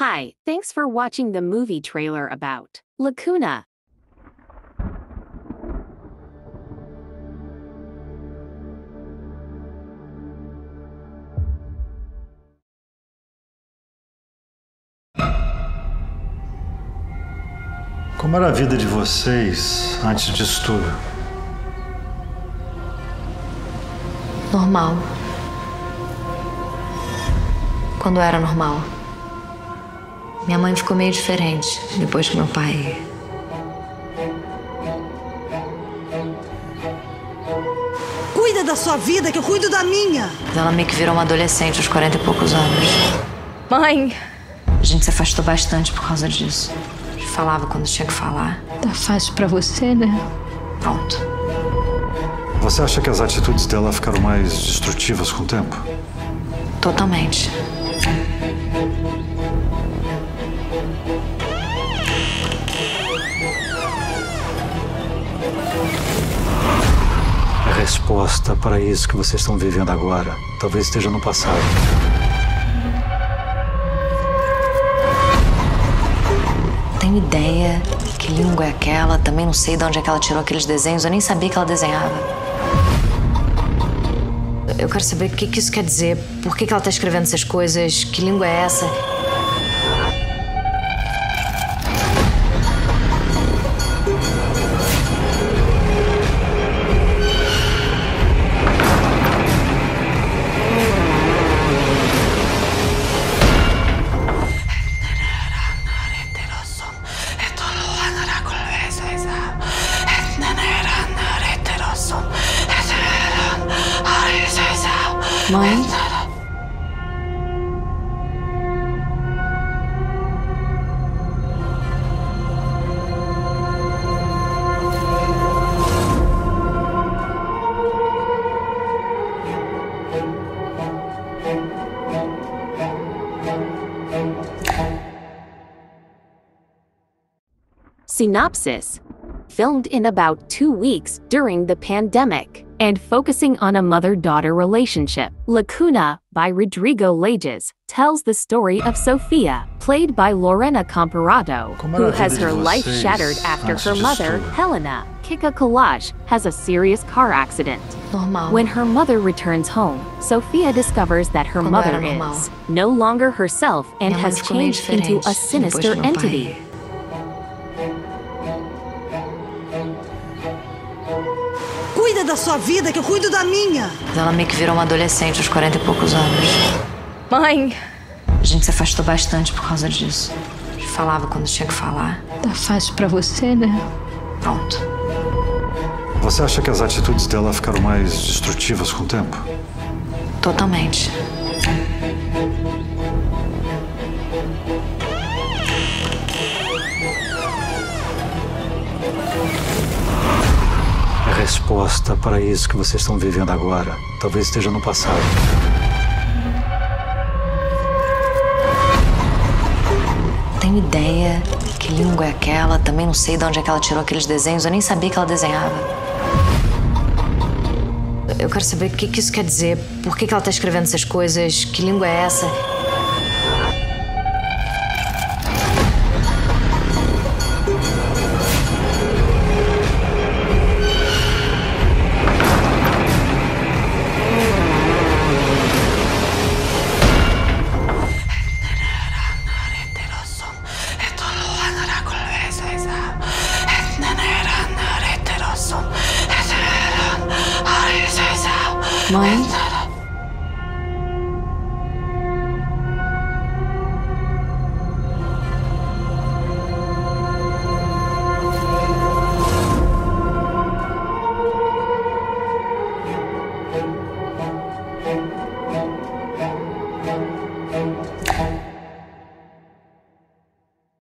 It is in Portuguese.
Hi, thanks for watching the movie trailer about Lacuna. Como era a vida de vocês antes disso tudo? Normal. Quando era normal. Minha mãe ficou meio diferente depois que meu pai. Cuida da sua vida, que eu cuido da minha. Ela meio que virou uma adolescente aos 40 e poucos anos. Mãe! A gente se afastou bastante por causa disso. A gente falava quando tinha que falar. Tá fácil pra você, né? Pronto. Você acha que as atitudes dela ficaram mais destrutivas com o tempo? Totalmente. Resposta para isso que vocês estão vivendo agora talvez esteja no passado. Tenho ideia que língua é aquela, também não sei de onde é que ela tirou aqueles desenhos, eu nem sabia que ela desenhava. Eu quero saber o que, que isso quer dizer, por que, que ela tá escrevendo essas coisas, que língua é essa? Synopsis. Filmed in about two weeks during the pandemic and focusing on a mother daughter relationship. Lacuna, by Rodrigo Lages, tells the story of Sofia, played by Lorena Comparado, who has her life shattered after her mother. Helena, Kika Collage, has a serious car accident. When her mother returns home, Sofia discovers that her mother is no longer herself and has changed into a sinister que meu pai- entity. Cuida da sua vida, que eu cuido da minha. Ela meio que virou uma adolescente aos 40 e poucos anos. Mãe! A gente se afastou bastante por causa disso. A gente falava quando tinha que falar. Tá fácil pra você, né? Pronto. Você acha que as atitudes dela ficaram mais destrutivas com o tempo? Totalmente. A resposta para isso que vocês estão vivendo agora talvez esteja no passado. Tenho ideia que língua é aquela, também não sei de onde é que ela tirou aqueles desenhos, eu nem sabia que ela desenhava. Eu quero saber o que, que isso quer dizer, por que, que ela tá escrevendo essas coisas, que língua é essa? Mine?